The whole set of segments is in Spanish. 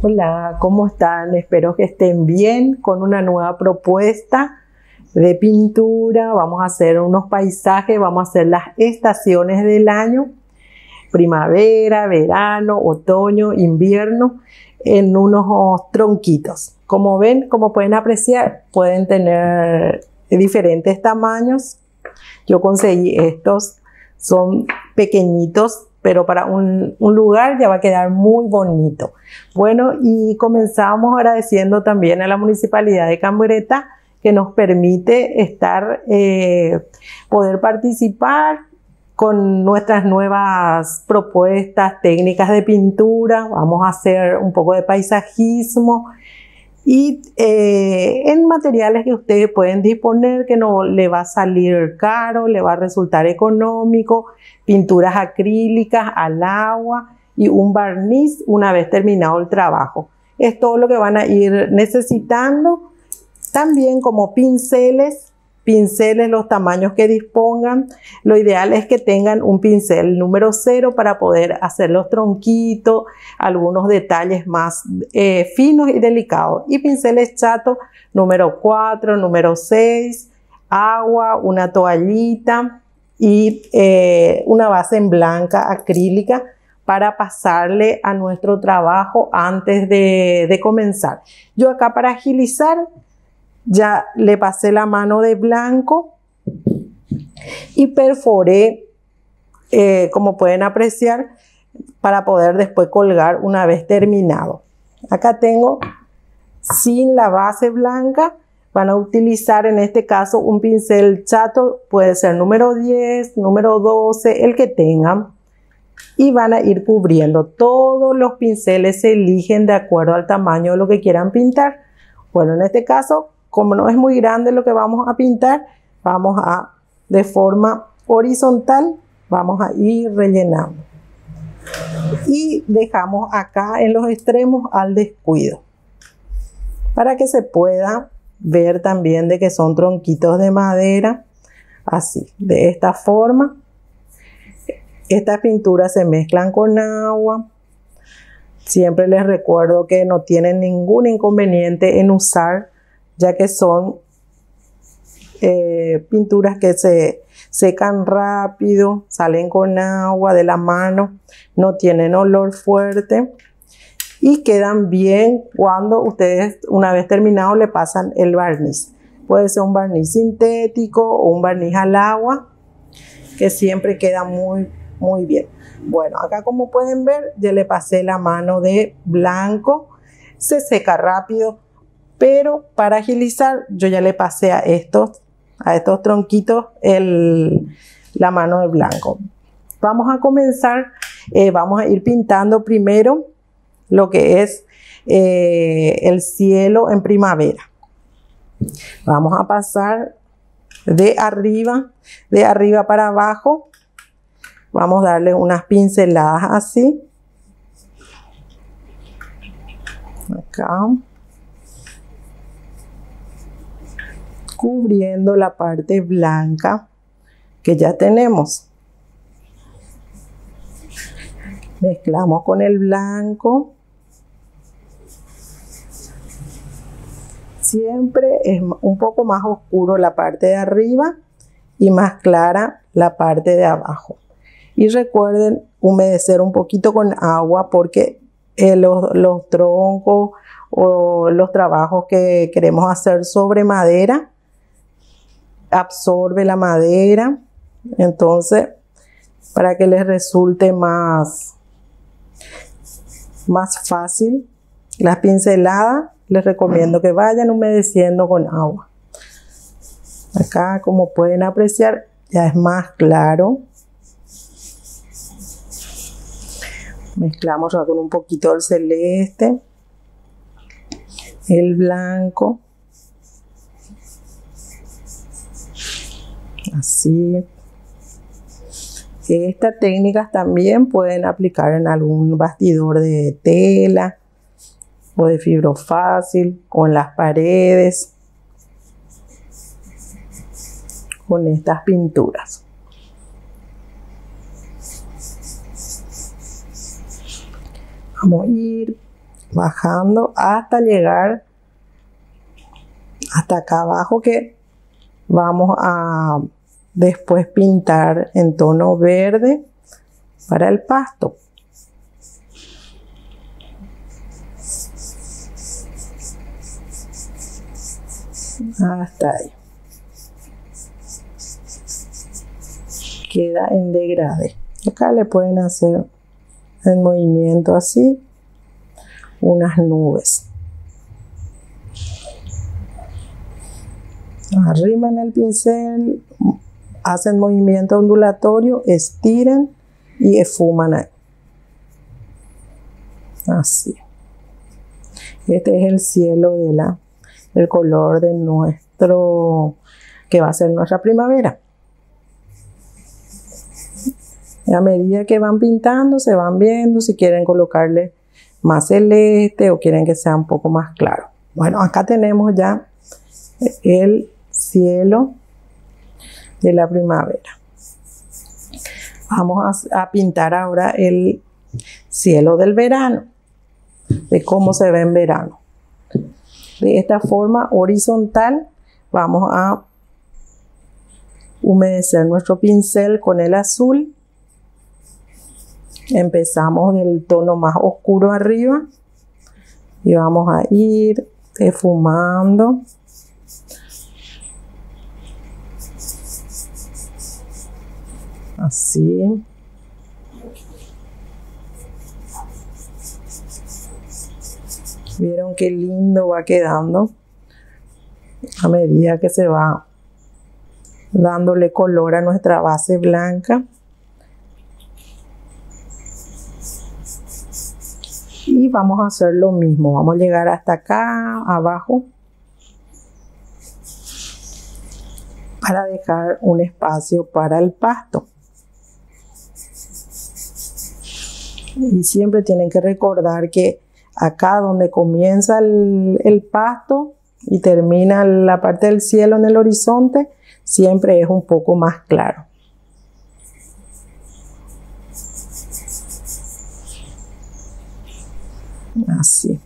Hola, ¿cómo están? Espero que estén bien con una nueva propuesta de pintura. Vamos a hacer unos paisajes, vamos a hacer las estaciones del año, primavera, verano, otoño, invierno, en unos tronquitos. Como ven, como pueden apreciar, pueden tener diferentes tamaños. Yo conseguí estos, son pequeñitos, pero para un, lugar ya va a quedar muy bonito. Bueno, y comenzamos agradeciendo también a la Municipalidad de Cambreta que nos permite estar, eh, poder participar con nuestras nuevas propuestas, técnicas de pintura, vamos a hacer un poco de paisajismo y eh, en materiales que ustedes pueden disponer que no le va a salir caro, le va a resultar económico, pinturas acrílicas al agua y un barniz una vez terminado el trabajo. Es todo lo que van a ir necesitando, también como pinceles pinceles los tamaños que dispongan. Lo ideal es que tengan un pincel número 0 para poder hacer los tronquitos, algunos detalles más eh, finos y delicados. Y pinceles chatos número 4, número 6, agua, una toallita y eh, una base en blanca acrílica para pasarle a nuestro trabajo antes de comenzar. Yo acá para agilizar ya le pasé la mano de blanco y perforé, eh, como pueden apreciar, para poder después colgar una vez terminado. Acá tengo sin la base blanca, van a utilizar en este caso un pincel chato, puede ser número 10, número 12, el que tengan. Y van a ir cubriendo. Todos los pinceles se eligen de acuerdo al tamaño de lo que quieran pintar. Bueno, en este caso como no es muy grande lo que vamos a pintar, vamos a, de forma horizontal, vamos a ir rellenando. Y dejamos acá en los extremos al descuido. Para que se pueda ver también de que son tronquitos de madera. Así, de esta forma. Estas pinturas se mezclan con agua. Siempre les recuerdo que no tienen ningún inconveniente en usar ya que son eh, pinturas que se secan rápido, salen con agua de la mano, no tienen olor fuerte y quedan bien cuando ustedes una vez terminado le pasan el barniz. Puede ser un barniz sintético o un barniz al agua que siempre queda muy muy bien. Bueno, acá como pueden ver ya le pasé la mano de blanco, se seca rápido, pero para agilizar, yo ya le pasé a estos, a estos tronquitos la mano de blanco. Vamos a comenzar, eh, vamos a ir pintando primero lo que es eh, el cielo en primavera. Vamos a pasar de arriba, de arriba para abajo. Vamos a darle unas pinceladas así. Acá. Cubriendo la parte blanca que ya tenemos. Mezclamos con el blanco. Siempre es un poco más oscuro la parte de arriba y más clara la parte de abajo. Y recuerden humedecer un poquito con agua porque eh, los, los troncos o los trabajos que queremos hacer sobre madera absorbe la madera. Entonces, para que les resulte más, más fácil las pinceladas, les recomiendo que vayan humedeciendo con agua. Acá, como pueden apreciar, ya es más claro. Mezclamos con un poquito el celeste, el blanco. Así. Estas técnicas también pueden aplicar en algún bastidor de tela o de fibro fácil o en las paredes con estas pinturas. Vamos a ir bajando hasta llegar hasta acá abajo que vamos a después pintar en tono verde para el pasto. Hasta ahí. Queda en degrade. Acá le pueden hacer el movimiento así, unas nubes. Arriman el pincel, hacen movimiento ondulatorio, estiren y esfuman ahí. Así. Este es el cielo de la, el color de nuestro, que va a ser nuestra primavera. a medida que van pintando, se van viendo si quieren colocarle más celeste o quieren que sea un poco más claro. Bueno, acá tenemos ya el cielo de la primavera. Vamos a, pintar ahora el cielo del verano, de cómo se ve en verano. De esta forma horizontal vamos a humedecer nuestro pincel con el azul. Empezamos del tono más oscuro arriba y vamos a ir esfumando Así. Vieron qué lindo va quedando a medida que se va dándole color a nuestra base blanca. Y vamos a hacer lo mismo, vamos a llegar hasta acá abajo para dejar un espacio para el pasto. Y siempre tienen que recordar que acá donde comienza el, pasto y termina la parte del cielo en el horizonte, siempre es un poco más claro. Así.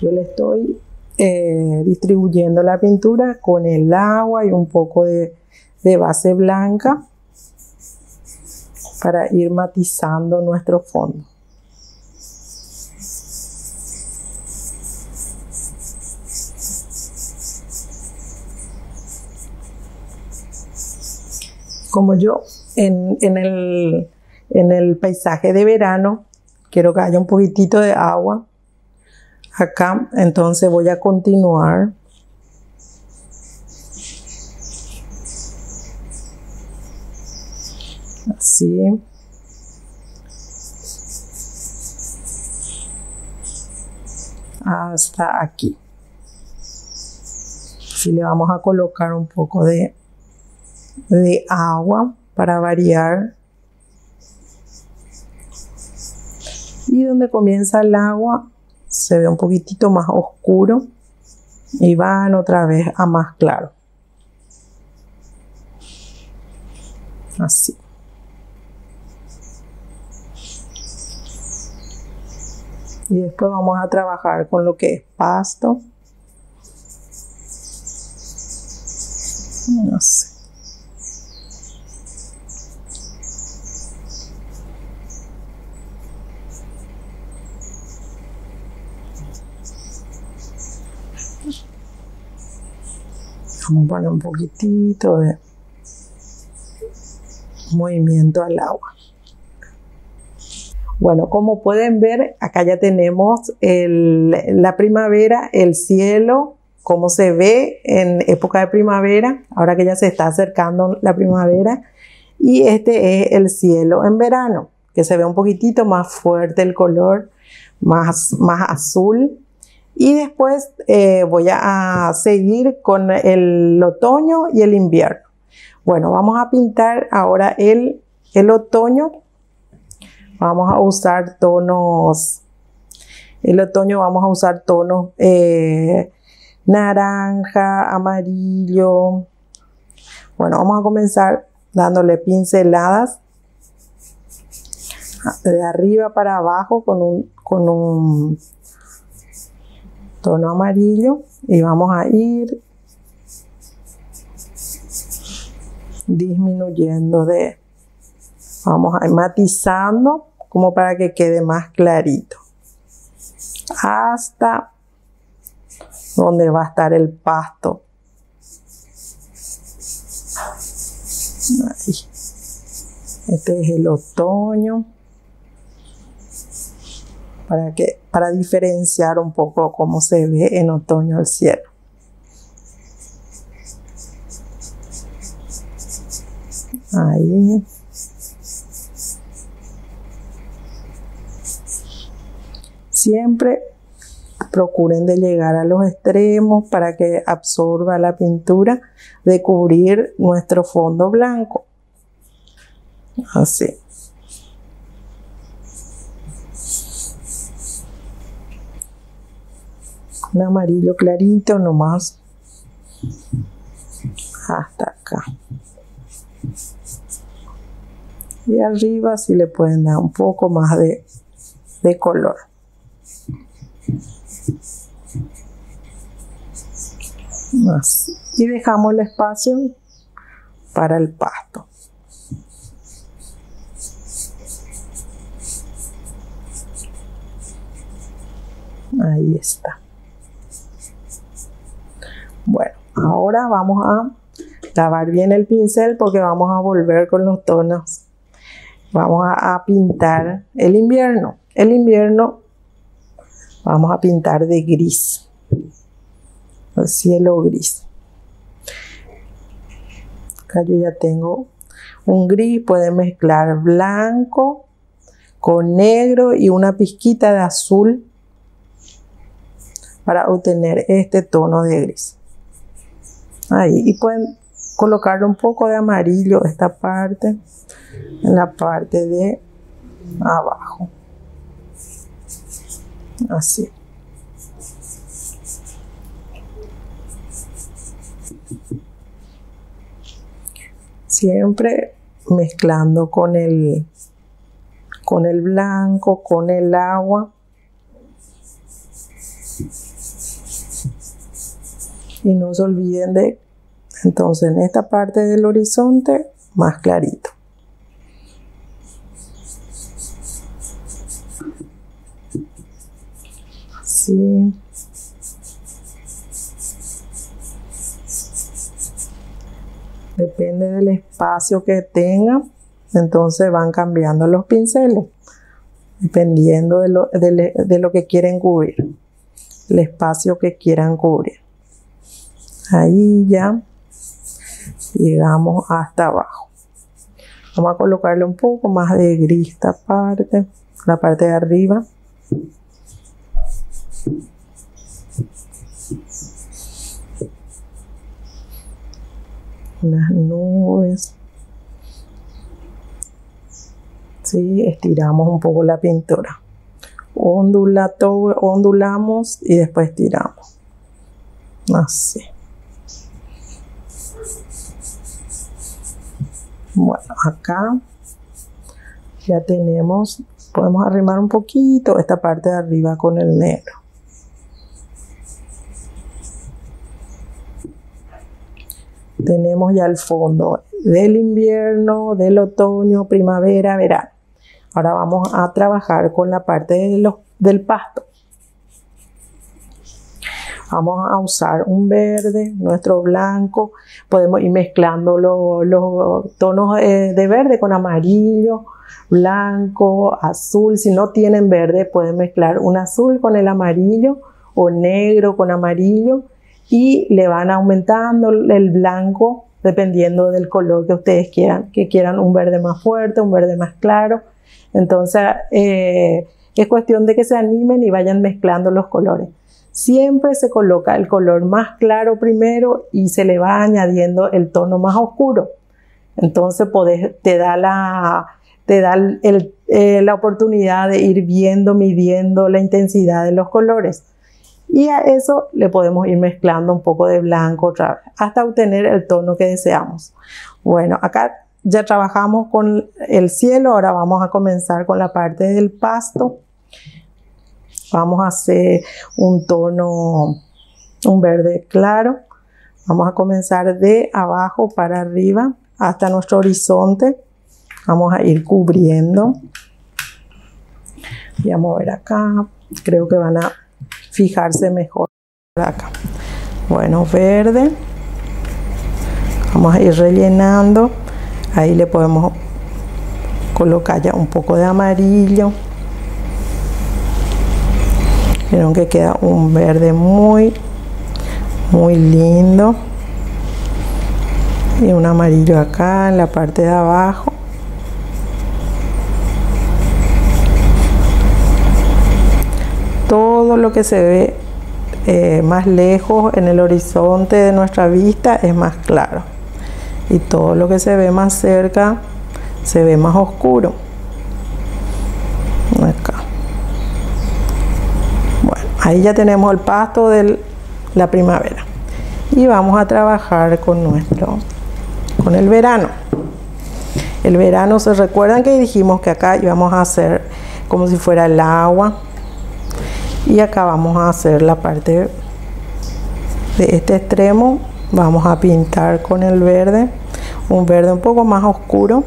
Yo le estoy eh, distribuyendo la pintura con el agua y un poco de base blanca para ir matizando nuestro fondo. Como yo en, el, en el paisaje de verano quiero que haya un poquitito de agua acá, entonces voy a continuar Hasta aquí. Si le vamos a colocar un poco de, de agua para variar. Y donde comienza el agua se ve un poquitito más oscuro y van otra vez a más claro. Así. Y después vamos a trabajar con lo que es pasto. Vamos a poner un poquitito de movimiento al agua. Bueno, como pueden ver, acá ya tenemos la primavera, el cielo, cómo se ve en época de primavera, ahora que ya se está acercando la primavera. Y este es el cielo en verano, que se ve un poquitito más fuerte el color, más, más azul. Y después eh, voy a seguir con el otoño y el invierno. Bueno, vamos a pintar ahora el, el otoño Vamos a usar tonos, el otoño vamos a usar tonos eh, naranja, amarillo. Bueno, vamos a comenzar dándole pinceladas de arriba para abajo con un, con un tono amarillo y vamos a ir disminuyendo de vamos a ir matizando como para que quede más clarito. Hasta donde va a estar el pasto. Ahí. este es el otoño. Para que para diferenciar un poco cómo se ve en otoño el cielo. Ahí Siempre procuren de llegar a los extremos para que absorba la pintura de cubrir nuestro fondo blanco. Así. Un amarillo clarito nomás. Hasta acá. Y arriba si le pueden dar un poco más de, de color. Y dejamos el espacio para el pasto. Ahí está. Bueno, ahora vamos a lavar bien el pincel porque vamos a volver con los tonos. Vamos a, pintar el invierno. El invierno Vamos a pintar de gris. El cielo gris. Acá yo ya tengo un gris. Pueden mezclar blanco con negro y una pizquita de azul para obtener este tono de gris. Ahí. Y pueden colocar un poco de amarillo esta parte en la parte de abajo así. Siempre mezclando con el, con el blanco, con el agua. Y no se olviden de, entonces en esta parte del horizonte, más clarito. Depende del espacio que tenga, entonces van cambiando los pinceles, dependiendo de lo, de lo que quieren cubrir, el espacio que quieran cubrir. Ahí ya llegamos hasta abajo. Vamos a colocarle un poco más de gris esta parte, la parte de arriba. Unas nubes. Sí, estiramos un poco la pintura. ondulamos y después tiramos. Así. Bueno, acá ya tenemos, podemos arrimar un poquito esta parte de arriba con el negro. Tenemos ya el fondo del invierno, del otoño, primavera, verano. Ahora vamos a trabajar con la parte de los, del pasto. Vamos a usar un verde, nuestro blanco. Podemos ir mezclando los, tonos eh, de verde con amarillo, blanco, azul. Si no tienen verde, pueden mezclar un azul con el amarillo o negro con amarillo y le van aumentando el blanco dependiendo del color que ustedes quieran, que quieran un verde más fuerte, un verde más claro. Entonces eh, es cuestión de que se animen y vayan mezclando los colores. Siempre se coloca el color más claro primero y se le va añadiendo el tono más oscuro. Entonces te da la, te da eh, la oportunidad de ir viendo, midiendo la intensidad de los colores y a eso le podemos ir mezclando un poco de blanco otra vez hasta obtener el tono que deseamos. Bueno, acá ya trabajamos con el cielo, ahora vamos a comenzar con la parte del pasto. Vamos a hacer un tono, un verde claro. Vamos a comenzar de abajo para arriba hasta nuestro horizonte. Vamos a ir cubriendo. Voy a mover acá. Creo que van a fijarse mejor acá. Bueno, verde. Vamos a ir rellenando. Ahí le podemos colocar ya un poco de amarillo. Vieron que queda un verde muy, muy lindo. Y un amarillo acá en la parte de abajo. Todo lo que se ve eh, más lejos en el horizonte de nuestra vista es más claro. Y todo lo que se ve más cerca se ve más oscuro. Acá. Bueno ahí ya tenemos el pasto de la primavera. Y vamos a trabajar con nuestro con el verano. El verano se recuerdan que dijimos que acá íbamos a hacer como si fuera el agua y acá vamos a hacer la parte de este extremo. Vamos a pintar con el verde un verde un poco más oscuro.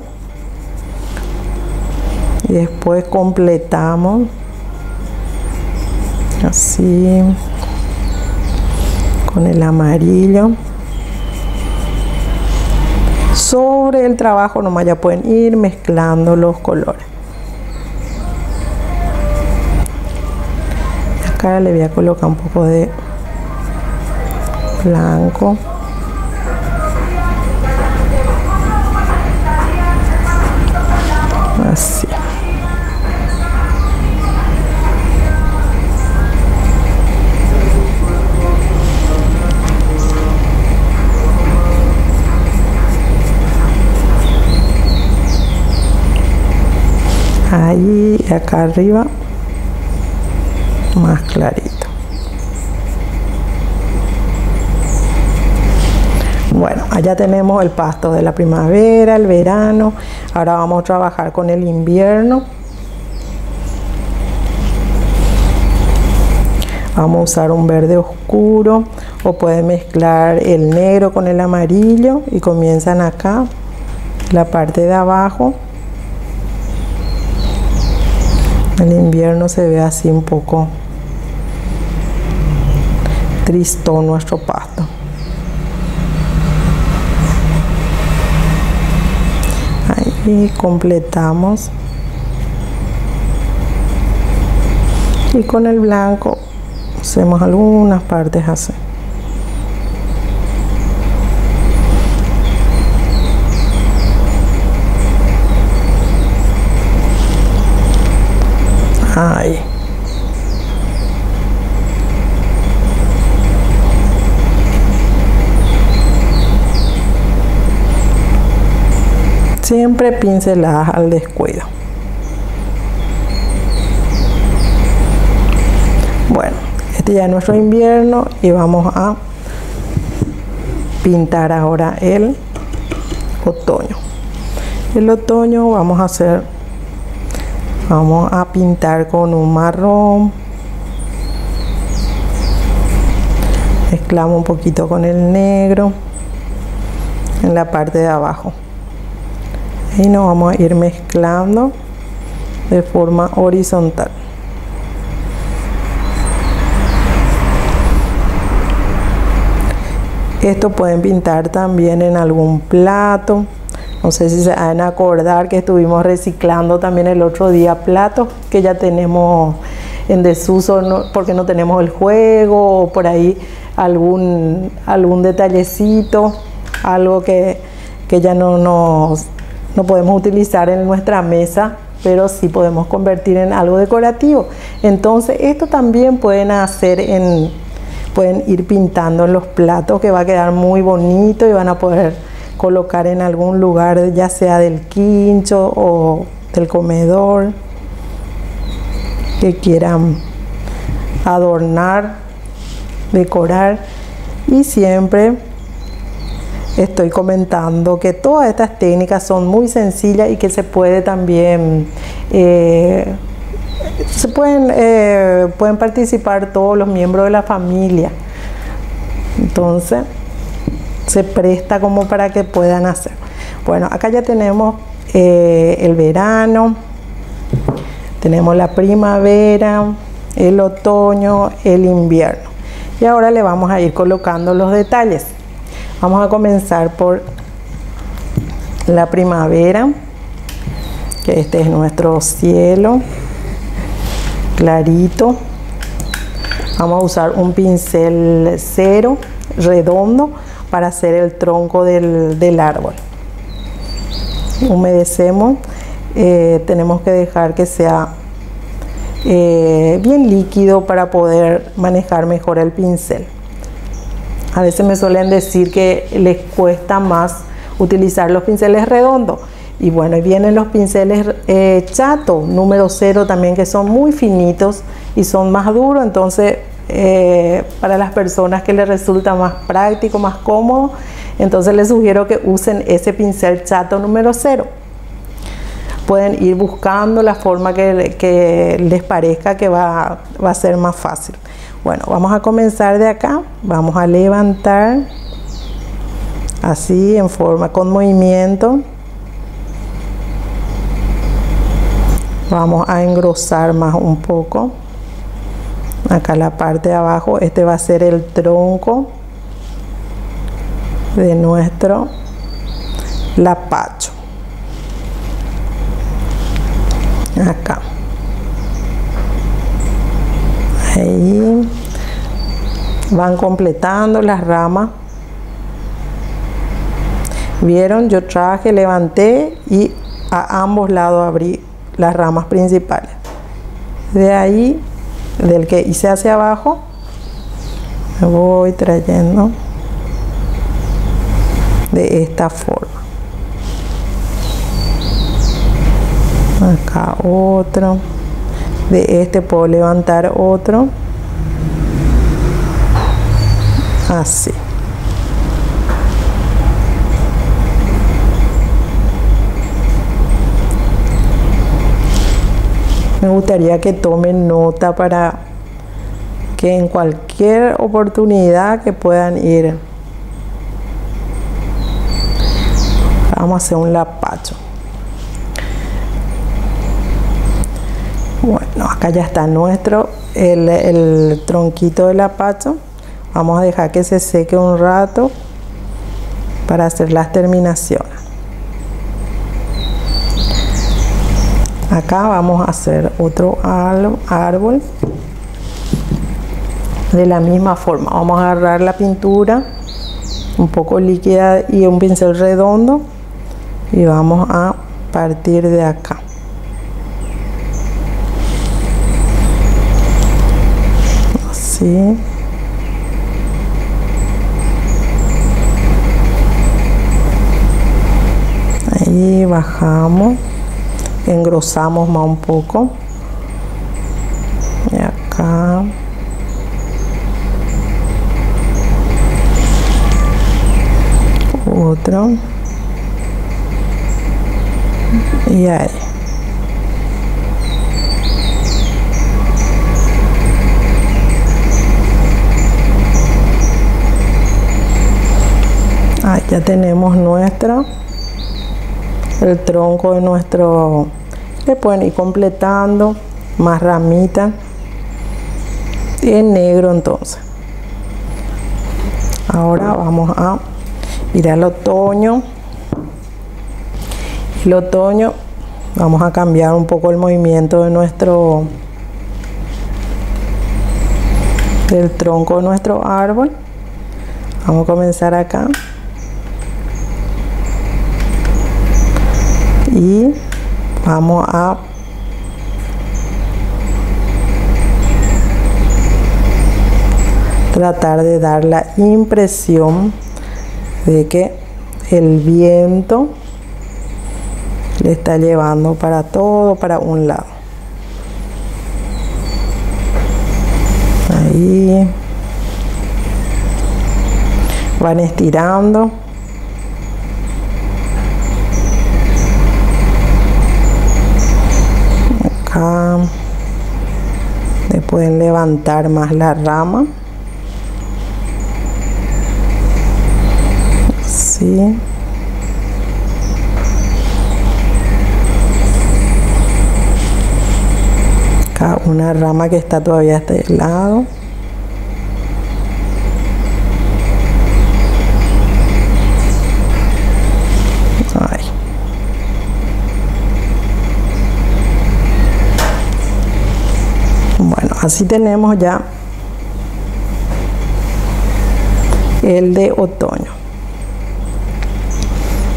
Y después completamos así con el amarillo. Sobre el trabajo nomás ya pueden ir mezclando los colores acá le voy a colocar un poco de blanco. Así. Ahí acá arriba más clarito. Bueno allá tenemos el pasto de la primavera el verano. Ahora vamos a trabajar con el invierno. Vamos a usar un verde oscuro o pueden mezclar el negro con el amarillo y comienzan acá la parte de abajo. El invierno se ve así un poco tristón nuestro pasto. Ahí completamos. Y con el blanco hacemos algunas partes así. Ahí. Siempre pinceladas al descuido. Bueno, este ya es nuestro invierno y vamos a pintar ahora el otoño. El otoño vamos a hacer, vamos a pintar con un marrón. Mezclamos un poquito con el negro en la parte de abajo y nos vamos a ir mezclando de forma horizontal. Esto pueden pintar también en algún plato. No sé si se van a acordar que estuvimos reciclando también el otro día platos que ya tenemos en desuso porque no tenemos el juego o por ahí algún, algún detallecito, algo que, que ya no nos no podemos utilizar en nuestra mesa, pero sí podemos convertir en algo decorativo. Entonces, esto también pueden hacer en, pueden ir pintando los platos que va a quedar muy bonito y van a poder colocar en algún lugar, ya sea del quincho o del comedor, que quieran adornar, decorar y siempre estoy comentando que todas estas técnicas son muy sencillas y que se puede también eh, se pueden, eh, pueden participar todos los miembros de la familia. Entonces se presta como para que puedan hacer. Bueno acá ya tenemos eh, el verano tenemos la primavera el otoño el invierno. Y ahora le vamos a ir colocando los detalles Vamos a comenzar por la primavera, que este es nuestro cielo clarito. Vamos a usar un pincel cero redondo para hacer el tronco del, árbol. Humedecemos, eh, tenemos que dejar que sea eh, bien líquido para poder manejar mejor el pincel. A veces me suelen decir que les cuesta más utilizar los pinceles redondos. Y bueno, vienen los pinceles eh, chato, número cero también, que son muy finitos y son más duros. Entonces, eh, para las personas que les resulta más práctico, más cómodo, entonces les sugiero que usen ese pincel chato número cero. Pueden ir buscando la forma que, les parezca que va a ser más fácil. Bueno, vamos a comenzar de acá. Vamos a levantar así en forma con movimiento. Vamos a engrosar más un poco. Acá la parte de abajo, este va a ser el tronco de nuestro lapacho. Acá. Ahí van completando las ramas. Vieron, yo traje, levanté y a ambos lados abrí las ramas principales. De ahí, del que hice hacia abajo, me voy trayendo de esta forma. Acá otro de este puedo levantar otro. Así. Me gustaría que tomen nota para que en cualquier oportunidad que puedan ir. Vamos a hacer un lapacho Bueno, acá ya está nuestro, el, tronquito del apacho. Vamos a dejar que se seque un rato para hacer las terminaciones. Acá vamos a hacer otro árbol de la misma forma. Vamos a agarrar la pintura un poco líquida y un pincel redondo y vamos a partir de acá. Ahí bajamos, engrosamos más un poco. Y acá. Otro. Y ahí. Ya tenemos nuestro el tronco de nuestro le pueden ir completando más ramitas en negro entonces. Ahora vamos a ir al otoño. El otoño vamos a cambiar un poco el movimiento de nuestro del tronco de nuestro árbol. Vamos a comenzar acá y vamos a tratar de dar la impresión de que el viento le está llevando para todo, para un lado. Ahí van estirando pueden levantar más la rama. Así acá una rama que está todavía a este lado así tenemos ya el de otoño.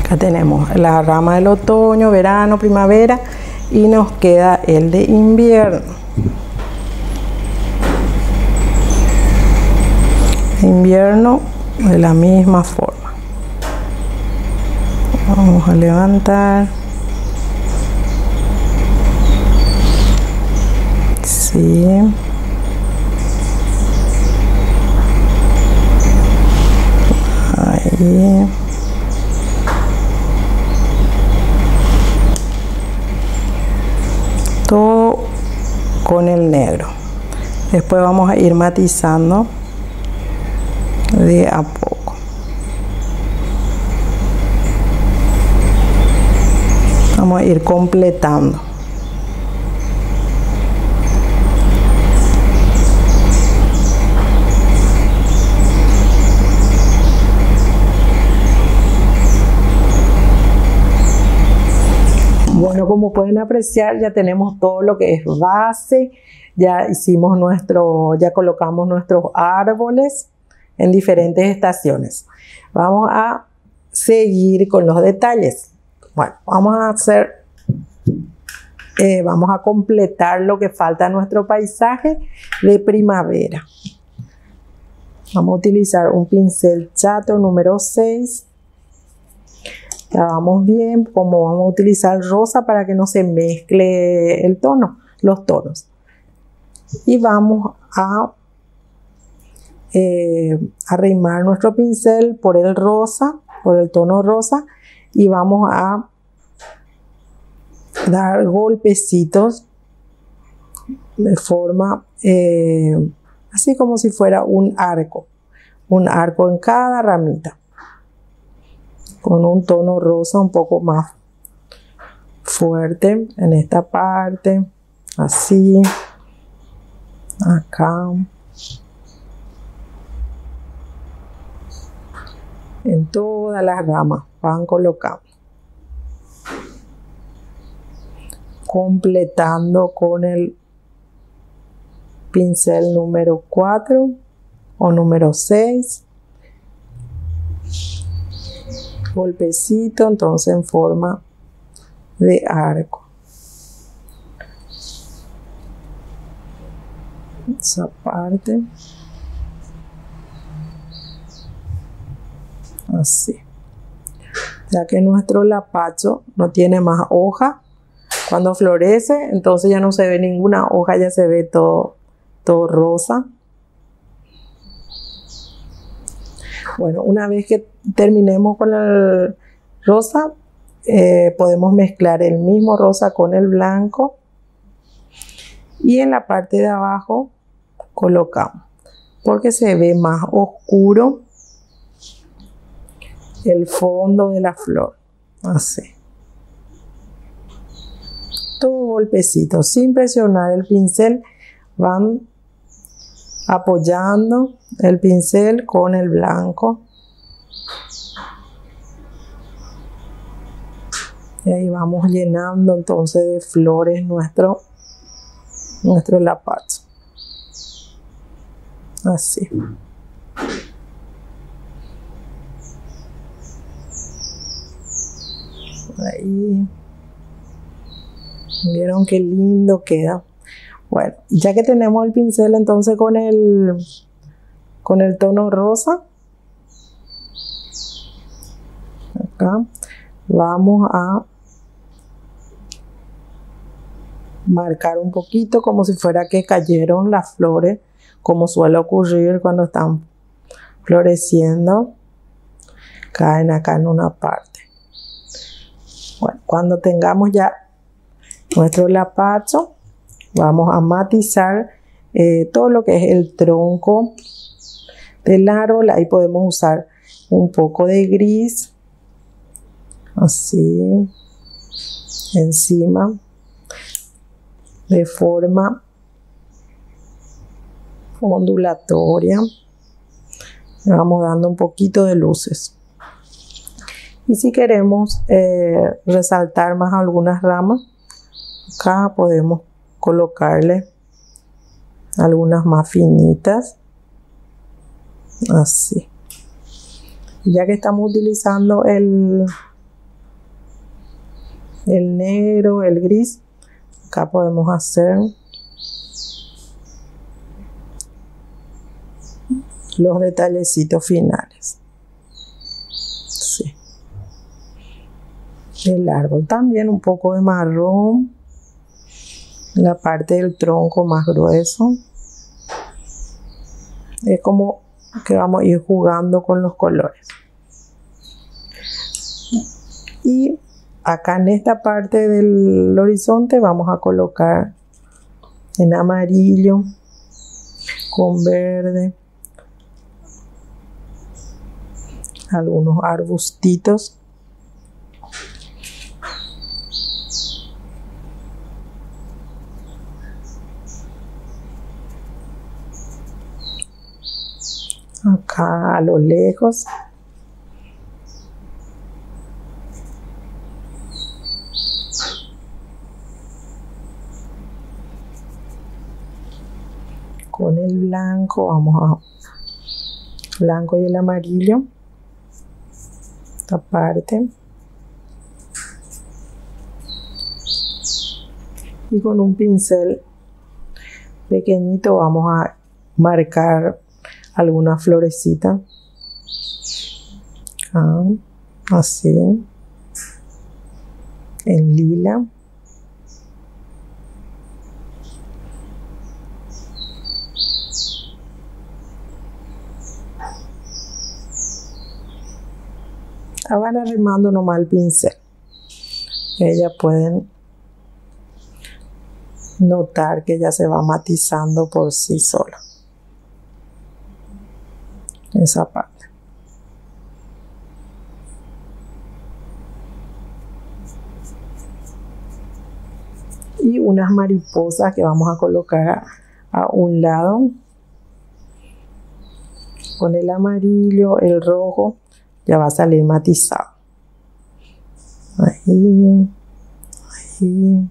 Acá tenemos la rama del otoño verano primavera y nos queda el de invierno. Invierno de la misma forma. Vamos a levantar Ahí. Todo con el negro. Después vamos a ir matizando de a poco. Vamos a ir completando. Como pueden apreciar, ya tenemos todo lo que es base, ya hicimos nuestro, ya colocamos nuestros árboles en diferentes estaciones. Vamos a seguir con los detalles. Bueno, vamos a hacer, eh, vamos a completar lo que falta en nuestro paisaje de primavera. Vamos a utilizar un pincel chato número 6 lavamos bien, como vamos a utilizar rosa para que no se mezcle el tono, los tonos. Y vamos a eh, arrimar nuestro pincel por el rosa, por el tono rosa, y vamos a dar golpecitos de forma eh, así como si fuera un arco, un arco en cada ramita con un tono rosa un poco más fuerte en esta parte, así, acá, en todas las ramas van colocando, completando con el pincel número 4 o número 6 golpecito entonces en forma de arco. Esa parte. Así. Ya que nuestro lapacho no tiene más hoja cuando florece entonces ya no se ve ninguna hoja ya se ve todo todo rosa. Bueno, una vez que terminemos con el rosa, eh, podemos mezclar el mismo rosa con el blanco y en la parte de abajo colocamos porque se ve más oscuro el fondo de la flor así todo golpecito sin presionar el pincel van apoyando el pincel con el blanco. Y ahí vamos llenando entonces de flores nuestro, nuestro lapacho. Así. Ahí. Vieron qué lindo queda. Bueno, ya que tenemos el pincel entonces con el, con el tono rosa, acá vamos a marcar un poquito como si fuera que cayeron las flores, como suele ocurrir cuando están floreciendo, caen acá en una parte. Bueno, cuando tengamos ya nuestro lapacho, Vamos a matizar eh, todo lo que es el tronco del árbol. Ahí podemos usar un poco de gris, así, encima, de forma ondulatoria. Vamos dando un poquito de luces. Y si queremos eh, resaltar más algunas ramas, acá podemos colocarle algunas más finitas. Así. Ya que estamos utilizando el, el negro, el gris, acá podemos hacer los detallecitos finales. Sí. El árbol también un poco de marrón. La parte del tronco más grueso. Es como que vamos a ir jugando con los colores. Y acá en esta parte del horizonte vamos a colocar en amarillo con verde algunos arbustitos. Acá a lo lejos. Con el blanco vamos a blanco y el amarillo esta parte. Y con un pincel pequeñito vamos a marcar alguna florecita. Ah, así en lila van arrimando nomás el pincel. Ellas pueden notar que ya se va matizando por sí sola. Esa parte. Y unas mariposas que vamos a colocar a, a un lado con el amarillo, el rojo ya va a salir matizado. Ahí, ahí.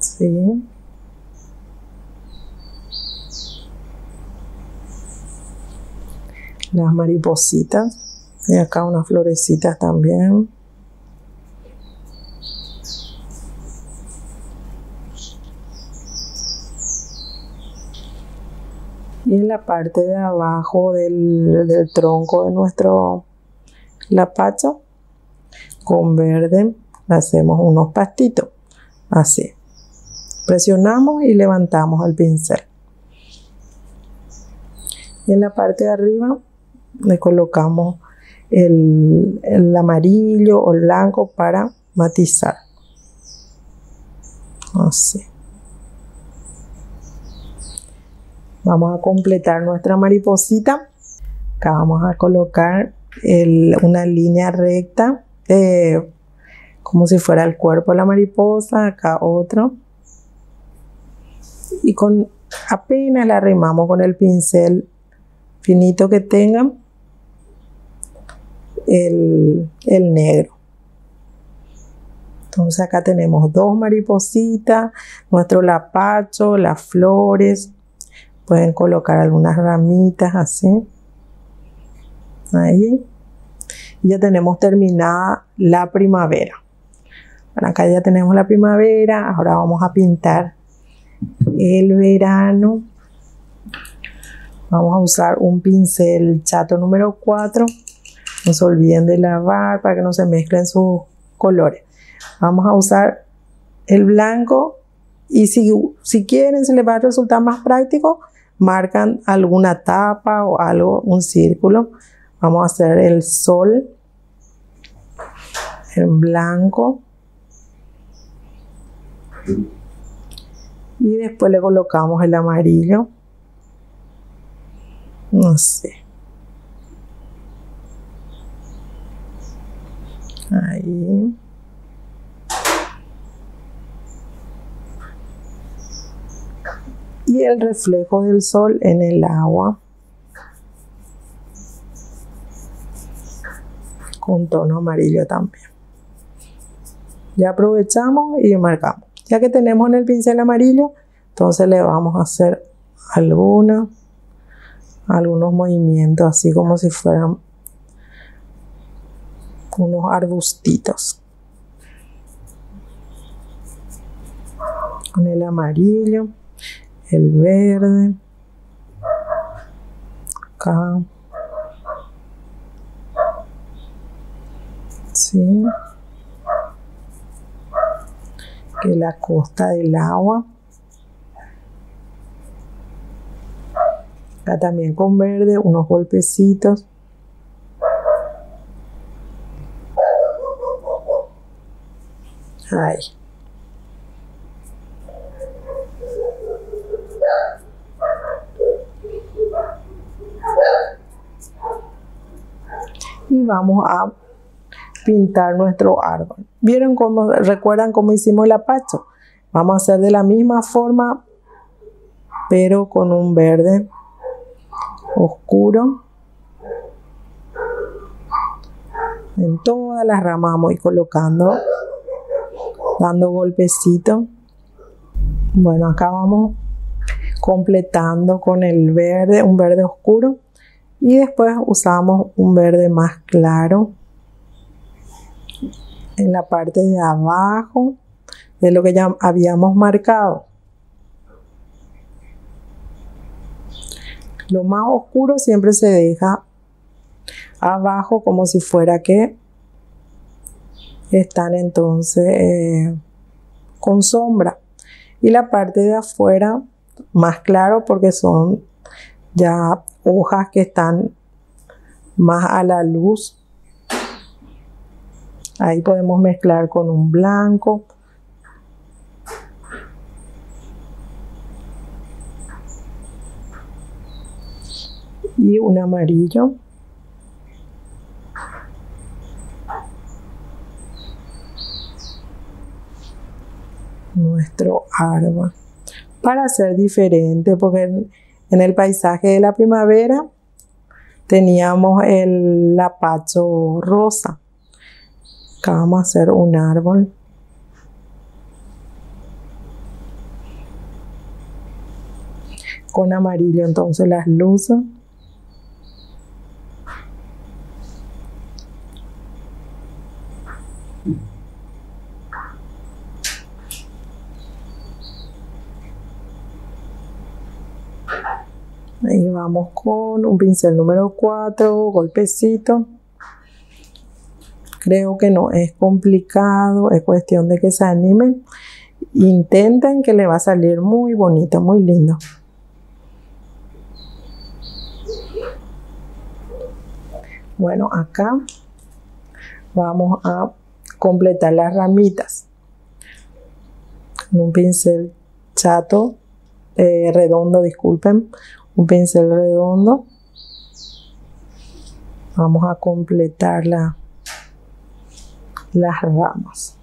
Sí. Las maripositas. Y acá unas florecitas también. Y en la parte de abajo del, tronco de nuestro lapacho con verde hacemos unos pastitos. Así. Presionamos y levantamos el pincel. Y en la parte de arriba le colocamos el, el amarillo o el blanco para matizar. Así Vamos a completar nuestra mariposita. Acá vamos a colocar una línea recta, como si fuera el cuerpo de la mariposa. Acá otro. Y con apenas la arrimamos con el pincel finito que tengan el, el negro. Entonces acá tenemos dos maripositas, nuestro lapacho, las flores, Pueden colocar algunas ramitas así. Ahí. ya tenemos terminada la primavera. Bueno, acá ya tenemos la primavera. Ahora vamos a pintar el verano. Vamos a usar un pincel chato número 4. No se olviden de lavar para que no se mezclen sus colores. Vamos a usar el blanco y si, si quieren, se les va a resultar más práctico, marcan alguna tapa o algo, un círculo. Vamos a hacer el sol en blanco. Y después le colocamos el amarillo. No sé. Ahí. Y el reflejo del sol en el agua. Con tono amarillo también. Ya aprovechamos y marcamos. Ya que tenemos en el pincel amarillo, entonces le vamos a hacer algunos movimientos así como si fueran unos arbustitos. Con el amarillo, el verde, acá. Sí que la costa del agua. Acá también con verde, unos golpecitos. Y vamos a pintar nuestro árbol. ¿Vieron cómo, recuerdan cómo hicimos el apacho? Vamos a hacer de la misma forma, pero con un verde oscuro. En todas las ramas vamos colocando, dando golpecitos. Bueno, acá vamos completando con el verde, un verde oscuro. Y después usamos un verde más claro en la parte de abajo de lo que ya habíamos marcado. Lo más oscuro siempre se deja abajo como si fuera que están entonces eh, con sombra. Y la parte de afuera más claro porque son ya hojas que están más a la luz Ahí podemos mezclar con un blanco. Y un amarillo. Nuestro árbol. Para hacer diferente, porque en, el paisaje de la primavera teníamos el lapacho rosa Acá vamos a hacer un árbol. Con amarillo entonces las luces. Ahí vamos con un pincel número 4, golpecito. Creo que no es complicado, es cuestión de que se animen. Intenten que le va a salir muy bonito, muy lindo. Bueno, acá vamos a completar las ramitas con un pincel chato, eh, redondo, disculpen, un pincel redondo. Vamos a completar la, las ramas.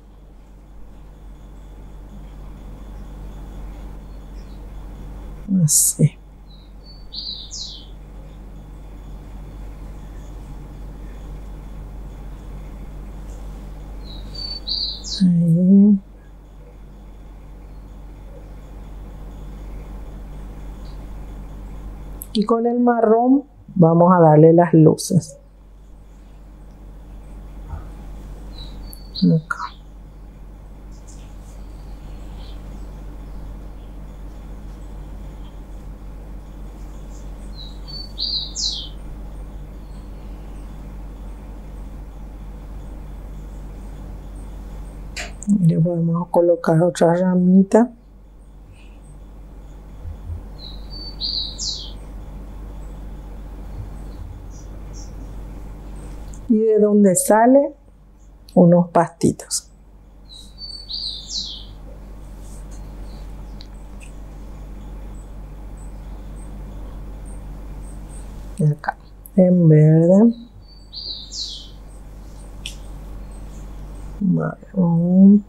Así. Ahí. Y con el marrón vamos a darle las luces. Acá. Le podemos colocar otra ramita. y de donde sale unos pastitos. Acá, en verde. Marrón.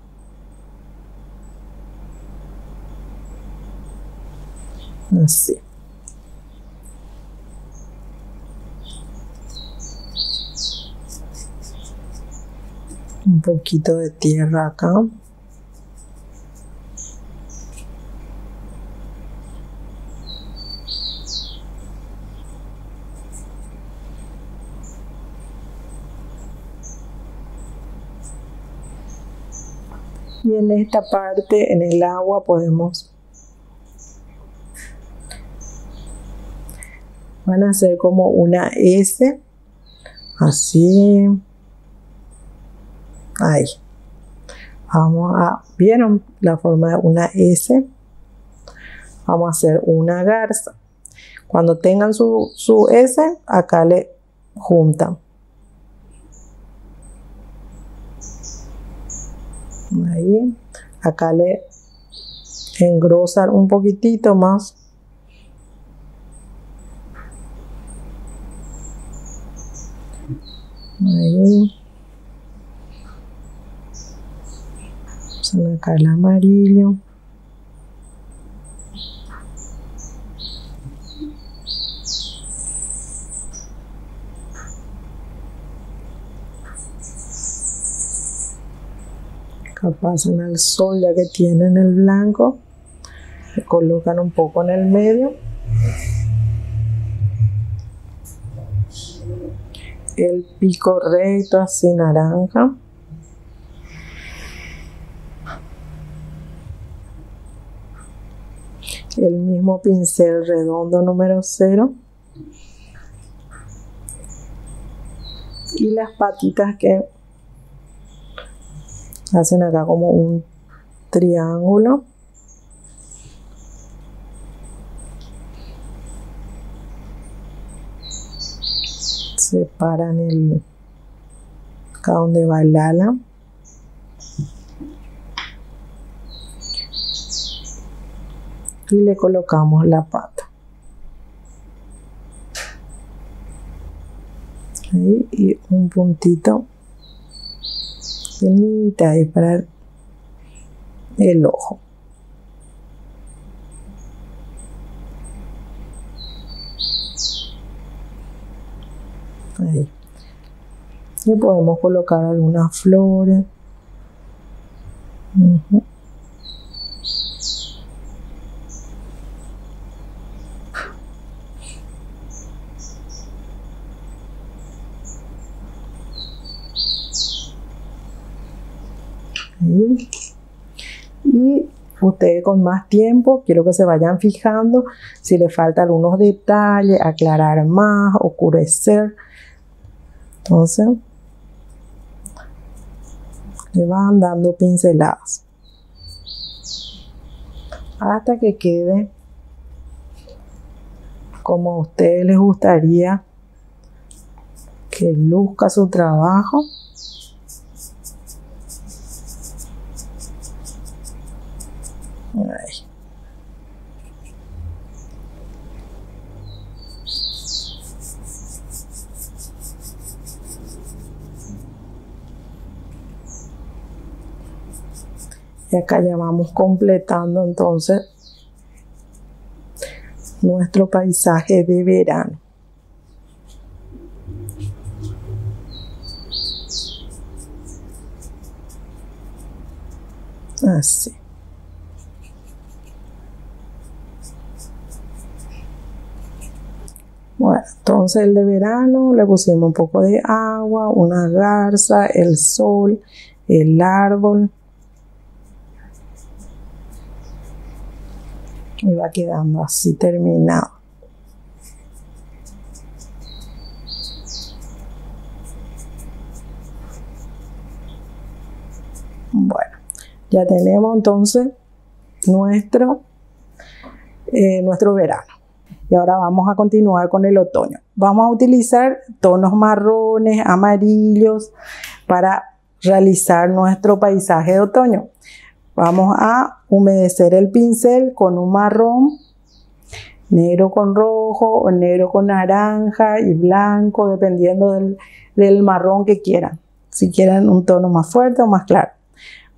Así. Poquito de tierra acá. Y en esta parte en el agua podemos van a hacer como una S así ahí vamos a vieron la forma de una S vamos a hacer una garza. Cuando tengan su, su S acá le juntan. Ahí. Acá le engrosar un poquitito más. Ahí acá el amarillo. Pasan al sol ya que tienen el blanco le colocan un poco en el medio. El pico recto así naranja el mismo pincel redondo número 0 y las patitas que hacen acá como un triángulo. Separan el acá donde va el ala y le colocamos la pata. Y un puntito penita ahí para el ojo. Ahí. Y podemos colocar algunas flores ustedes con más tiempo, quiero que se vayan fijando si le falta algunos detalles, aclarar más, oscurecer. Entonces, le van dando pinceladas hasta que quede como a ustedes les gustaría que luzca su trabajo. Y acá ya vamos completando entonces nuestro paisaje de verano. Así. Bueno, entonces el de verano le pusimos un poco de agua, una garza, el sol, el árbol. Y va quedando así terminado. Bueno, ya tenemos entonces nuestro, eh, nuestro verano. Y ahora vamos a continuar con el otoño. Vamos a utilizar tonos marrones, amarillos para realizar nuestro paisaje de otoño. Vamos a humedecer el pincel con un marrón negro con rojo o negro con naranja y blanco, dependiendo del, del marrón que quieran. Si quieren un tono más fuerte o más claro.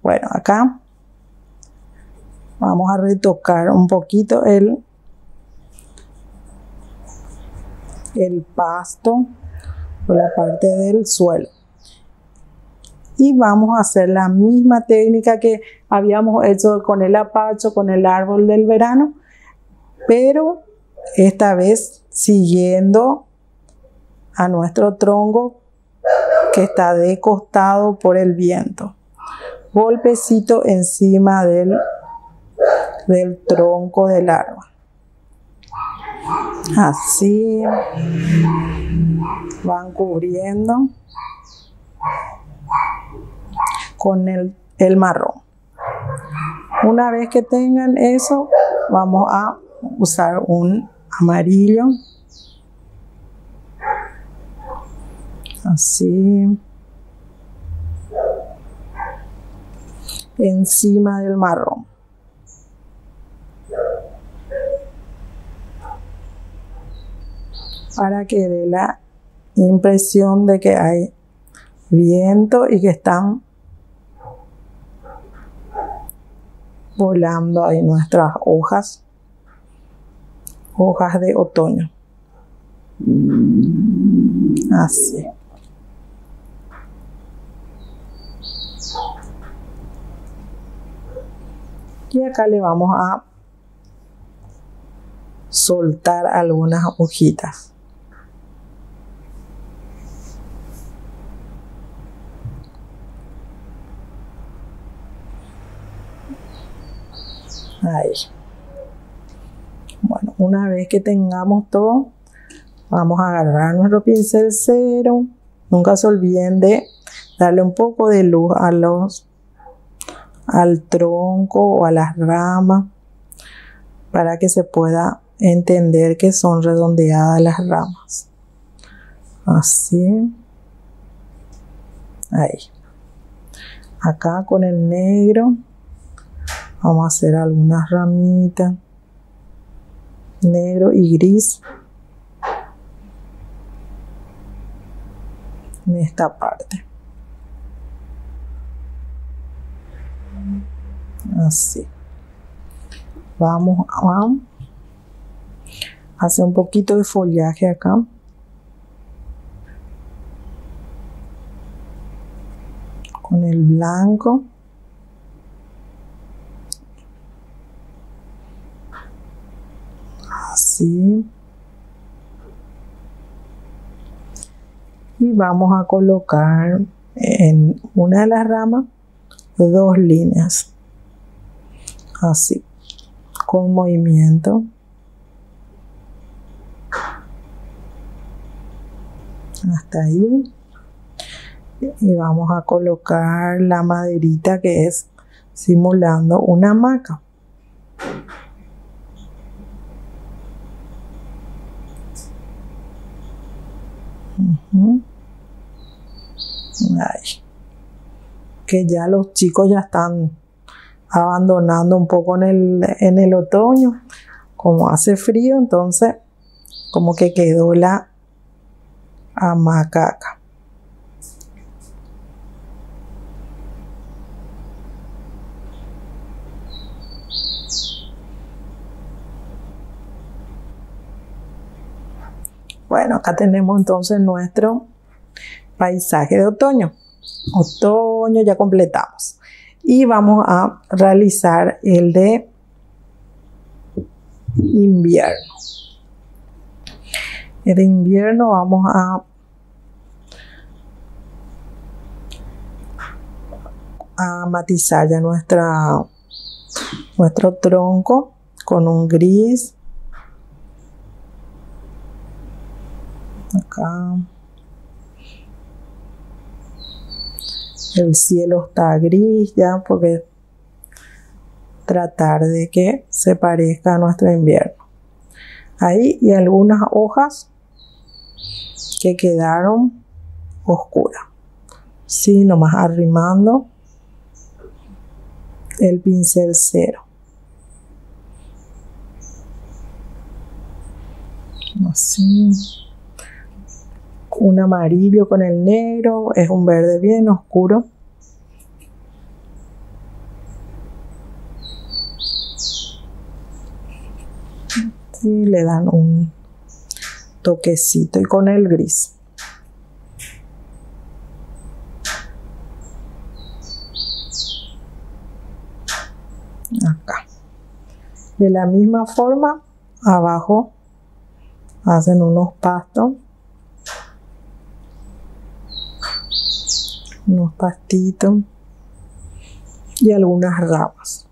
Bueno, acá vamos a retocar un poquito el, el pasto o la parte del suelo. Y vamos a hacer la misma técnica que habíamos hecho con el apacho, con el árbol del verano, pero esta vez siguiendo a nuestro tronco que está de costado por el viento. Golpecito encima del, del tronco del árbol. Así van cubriendo con el, el marrón. Una vez que tengan eso, vamos a usar un amarillo. Así. Encima del marrón. Para que dé la impresión de que hay viento y que están volando ahí nuestras hojas, hojas de otoño. Así. Y acá le vamos a soltar algunas hojitas. Ahí. Bueno, una vez que tengamos todo, vamos a agarrar nuestro pincel cero. Nunca se olviden de darle un poco de luz a los, al tronco o a las ramas para que se pueda entender que son redondeadas las ramas. Así. Ahí. Acá con el negro Vamos a hacer algunas ramitas. Negro y gris. En esta parte. Así. Vamos a hacer un poquito de follaje acá. Con el blanco. Y vamos a colocar en una de las ramas dos líneas. Así, con movimiento. Hasta ahí. Y vamos a colocar la maderita que es simulando una hamaca. Que ya los chicos ya están abandonando un poco en el, en el otoño. Como hace frío, entonces como que quedó la hamaca Bueno, acá tenemos entonces nuestro paisaje de otoño. Otoño ya completamos. Y vamos a realizar el de invierno. El de invierno vamos a matizar ya nuestra nuestro tronco con un gris acá. El cielo está gris ya porque tratar de que se parezca a nuestro invierno. Ahí y algunas hojas que quedaron oscuras. Sí nomás arrimando el pincel cero. Así. Un amarillo con el negro, es un verde bien oscuro. Y le dan un toquecito y con el gris. acá de la misma forma abajo hacen unos pastos unos pastitos y algunas ramas.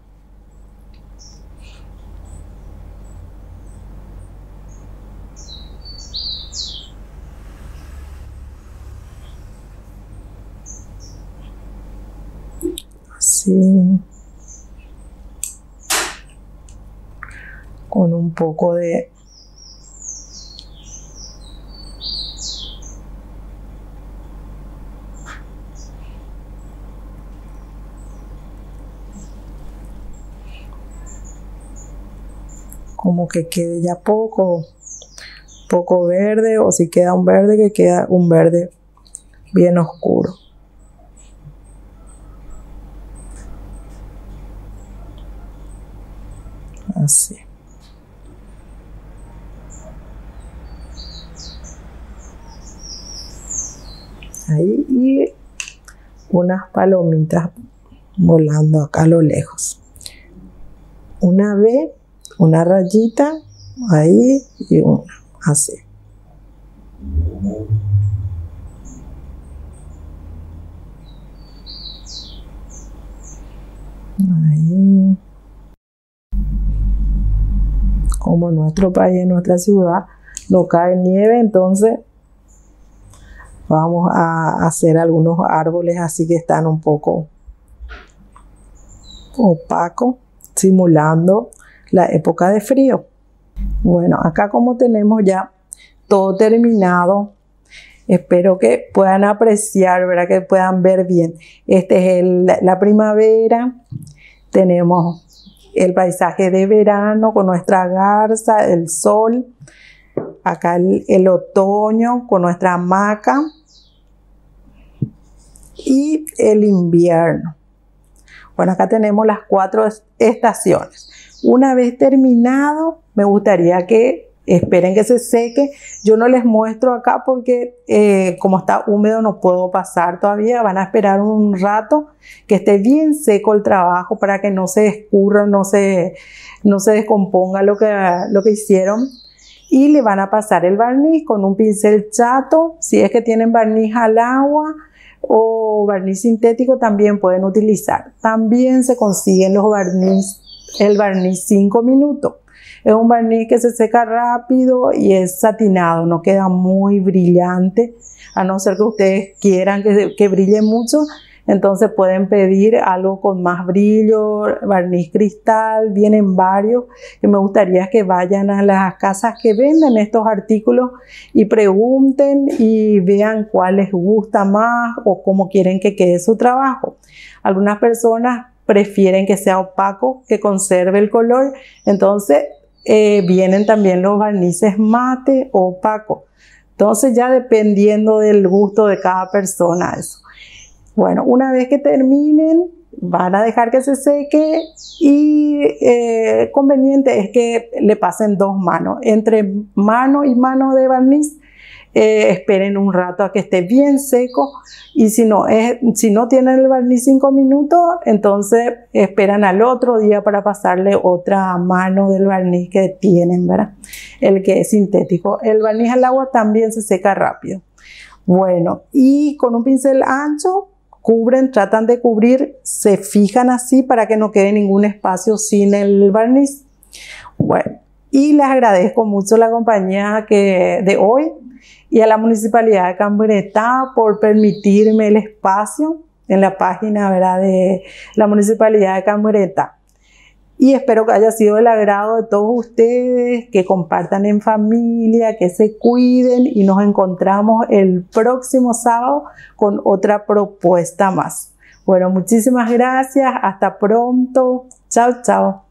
Así. Con un poco de como que quede ya poco poco verde o si queda un verde que queda un verde bien oscuro así ahí y unas palomitas volando acá a lo lejos. Una B, una rayita ahí y una, así. Ahí. Como en nuestro país, en nuestra ciudad, no cae nieve, entonces Vamos a hacer algunos árboles así que están un poco opacos, simulando la época de frío. Bueno, acá como tenemos ya todo terminado, espero que puedan apreciar, ¿verdad? que puedan ver bien. Este es la primavera, tenemos el paisaje de verano con nuestra garza, el sol, acá el otoño con nuestra hamaca y el invierno. Bueno, acá tenemos las cuatro estaciones. Una vez terminado, me gustaría que esperen que se seque. Yo no les muestro acá porque eh, como está húmedo no puedo pasar todavía. Van a esperar un rato que esté bien seco el trabajo para que no se escurra, no se, no se descomponga lo que, lo que hicieron. Y le van a pasar el barniz con un pincel chato. Si es que tienen barniz al agua, o barniz sintético también pueden utilizar. También se consiguen los barniz, el barniz 5 minutos. Es un barniz que se seca rápido y es satinado, no queda muy brillante, a no ser que ustedes quieran que, que brille mucho, entonces pueden pedir algo con más brillo, barniz cristal, vienen varios. Y me gustaría que vayan a las casas que venden estos artículos y pregunten y vean cuál les gusta más o cómo quieren que quede su trabajo. Algunas personas prefieren que sea opaco, que conserve el color. Entonces eh, vienen también los barnices mate o opaco. Entonces ya dependiendo del gusto de cada persona eso. Bueno, una vez que terminen, van a dejar que se seque y eh, conveniente es que le pasen dos manos. Entre mano y mano de barniz, eh, esperen un rato a que esté bien seco y si no, si no tienen el barniz cinco minutos, entonces esperan al otro día para pasarle otra mano del barniz que tienen, ¿verdad? El que es sintético. El barniz al agua también se seca rápido. Bueno, y con un pincel ancho cubren, tratan de cubrir, se fijan así para que no quede ningún espacio sin el barniz. Bueno, y les agradezco mucho la compañía que, de hoy y a la Municipalidad de Cambreta por permitirme el espacio en la página ¿verdad? de la Municipalidad de Cambreta y espero que haya sido el agrado de todos ustedes, que compartan en familia, que se cuiden y nos encontramos el próximo sábado con otra propuesta más. Bueno, muchísimas gracias, hasta pronto, chao, chao.